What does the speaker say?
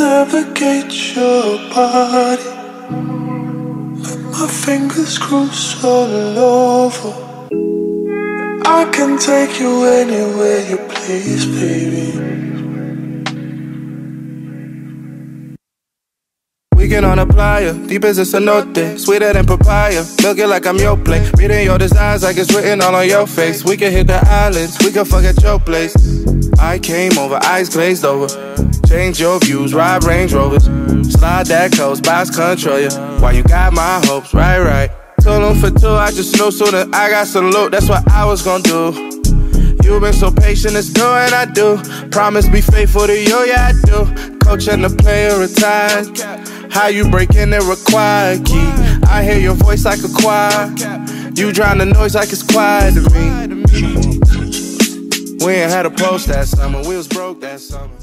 navigate your body. Let my fingers cruise all over. I can take you anywhere you please, baby. Weekend on a playa, deep as a cenote, sweeter than papaya. Milk it like I'm your plate, reading your designs like it's written all on your face. We can hit the islands, we can fuck at your place. I came over, eyes glazed over. Change your views, ride Range Rovers. Slide that coast, box control ya. Why you got my hopes, right, right. Told them for two, I just knew sooner I got some loot, that's what I was gonna do. You've been so patient, it's doing I do. Promise be faithful to you, yeah I do. Coach and the player retired. How you break in the required key? I hear your voice like a choir. You drown the noise like it's quiet to me. We ain't had a post that summer, we was broke that summer.